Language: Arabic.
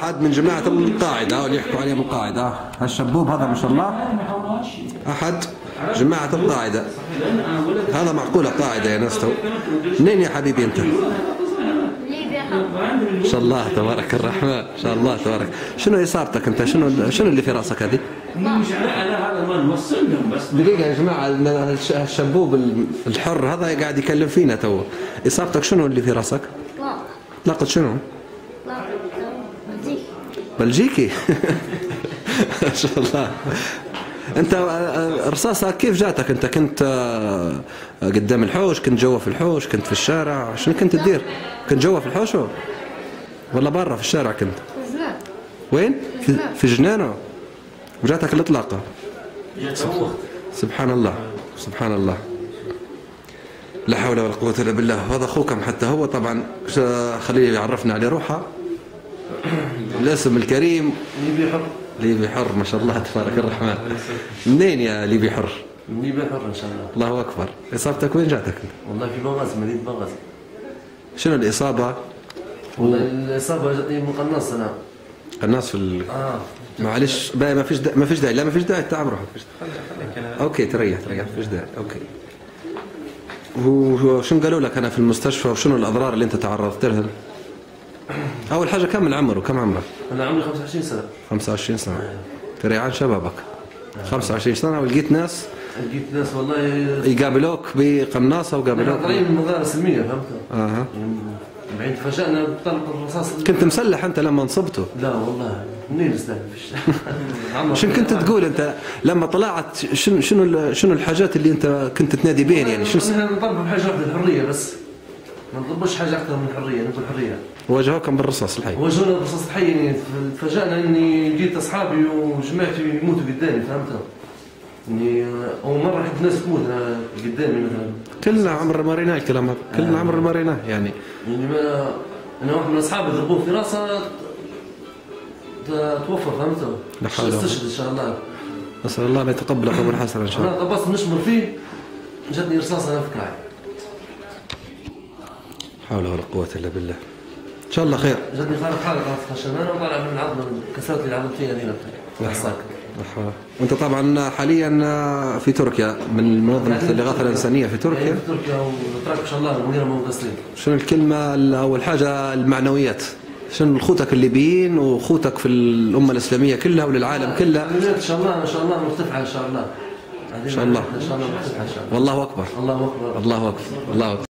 واحد من جماعة القاعدة واللي يحكوا عليهم القاعدة هالشبوب هذا ما شاء الله أحد جماعة القاعدة هذا معقولة قاعدة يا ناس تو منين يا حبيبي أنت؟ ما شاء الله تبارك الرحمن ما شاء الله تبارك شنو إصابتك أنت شنو شنو اللي في راسك هذه؟ مش على هذا ما نوصلهم بس دقيقة يا جماعة الش- الشبوب الحر هذا قاعد يكلم فينا تو إصابتك شنو اللي في راسك؟ لا لقد شنو؟ بلجيكي. ما شاء الله. أنت رصاصة كيف جاتك؟ أنت كنت آه، قدام الحوش كنت جوا في الحوش كنت في الشارع شنو كنت تدير؟ كنت جوا في الحوش ولا؟ برا في الشارع كنت؟ وين؟ في, في جنانه. وجاتك الإطلاقة. يتوه سبحان الله. سبحان الله. لا حول ولا قوة إلا بالله. هذا أخوكم حتى هو طبعا خليه يعرفنا على روحه. الاسم الكريم. ليبي حر ليبي حر ما شاء الله تبارك الرحمن. منين يا ليبي حر ليبي حر إن شاء الله؟ الله أكبر. إصابتك وين جاتك والله في بنغازي مدينه بنغازي شنو الإصابة؟ والله الإصابة جاتني من قناص أنا. الناس في ال... آه. معلش ما فيش دا... ما فيش داعي. لا ما فيش داعي تعب روحك okay تريح تريح ما فيش داعي. okay. هو شنو قالوا لك أنا في المستشفى؟ وشنو الأضرار اللي أنت تعرضت لها؟ أول حاجة كم عمره كم عمرك؟ أنا عمري 25 سنة. 25 سنة. تريعان شبابك. 25 سنة ولقيت ناس؟ لقيت ناس والله. يقابلوك بقناصة وقابلوك؟ طالعين من مدارس سلمية فهمت؟ أها. بعدين فجأنا بطلق الرصاص. كنت مسلح أنت لما انصبته لا والله منين عمر. شنو كنت تقول أنت لما طلعت؟ شنو شنو شنو الحاجات اللي أنت كنت تنادي بين يعني؟ شنو إحنا نطلب بحاجه واحدة الحرية بس. ما نطلبش حاجة أكثر من الحريه نبغى الحريه واجهوكم بالرصاص الحي. وجونا برصاص الحي يعني فجأنا إني لقيت أصحابي وجماعتي يموتوا قدامي فهمت؟ اني أول مرة شفت ناس تموت قدامي مثلا. كلنا عمر ما ريناه الكلام هذا كلنا عمر ما ريناه يعني. يعني ما أنا واحد من أصحابي ضربوه في راسه توفى فهمت؟ لا حول ولا قوة. استشهد إن شاء الله. نسال الله أن يتقبل قبول حسن إن شاء أنا الله طبست نشمر فيه جاتني رصاصة أنا في كراعي. حول ولا قوة إلا بالله. إن شاء الله خير. جاتني خارق حالة عشان أنا وطالع من العظمه كسرت العظمتين لا حول. وأنت طبعا حاليا في تركيا من منظمة الاغاثه الانسانيه في في تركيا. تركيا ونترك إن شاء الله ونقرا منغسلين شنو الكلمة ال- اول حاجة المعنويات؟ شنو اخوتك الليبيين واخوتك في الأمة الإسلامية كلها وللعالم كله؟ إن شاء الله إن شاء الله مرتفعة إن شاء الله. إن شاء الله. إن شاء الله مرتفعة إن شاء الله. والله أكبر. الله أكبر. الله أكبر. الله أكبر.